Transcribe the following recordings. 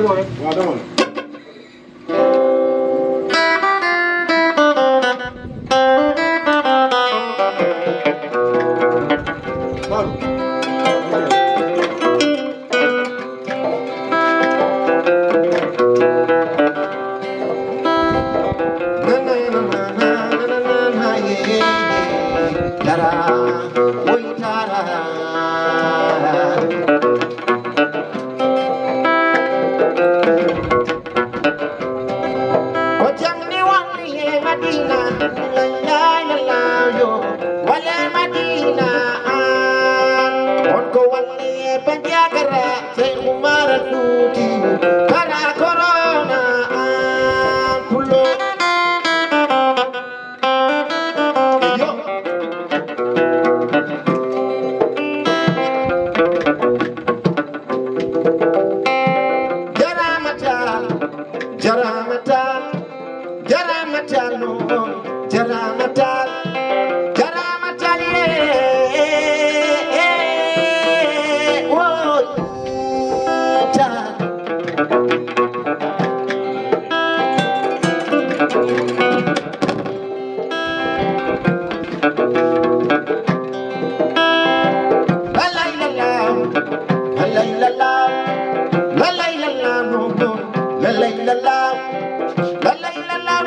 বড় अपन क्या कर। रहे la la la la la la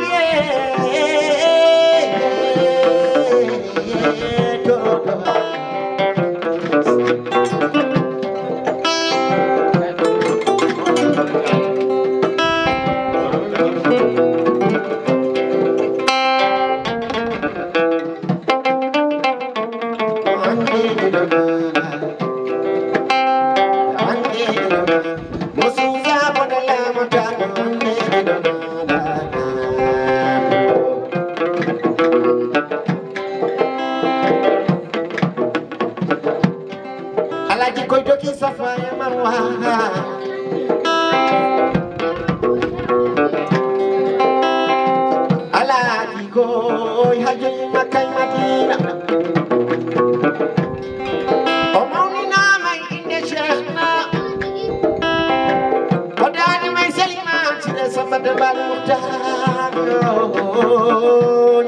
Thank you. Igoy hagina kay Madina. Omawni na may inde Sheikh na Wadani may Salima Sila sa Madabal Muhtar Yoy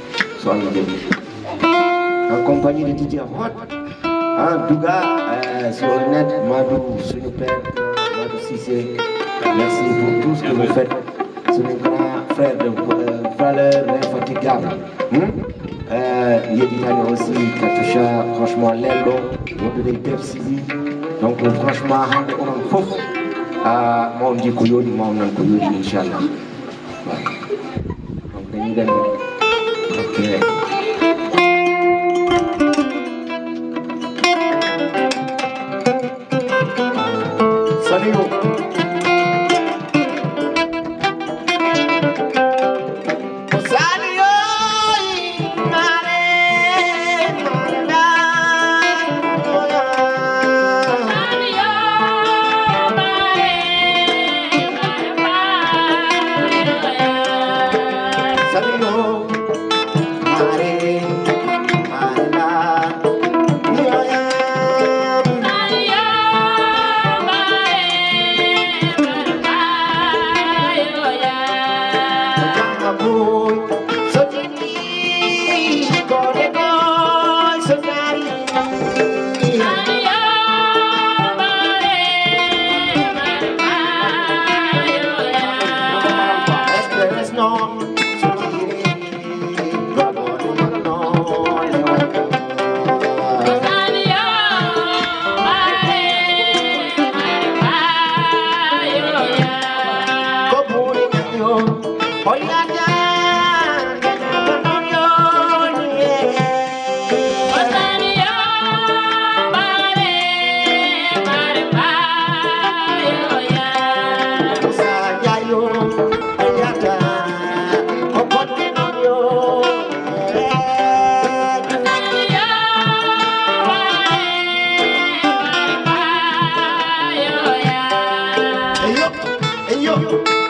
jaɓi en compagnie de Didier Hot ah Douga euh, sur le net Madou suñu père Madou Cissé merci pour tout ce que vous faites. Suñu grand frère de euh, valeur infatigable hmm? euh, yeɗitani aussi Katoucha franchement lelɗo wondude pepsibi donc franchement onon fof ah, mawon ji ko yooɗi mawon nan ko yooɗi inchallah. Donc dañuy dem. ok Yeah. Brasil.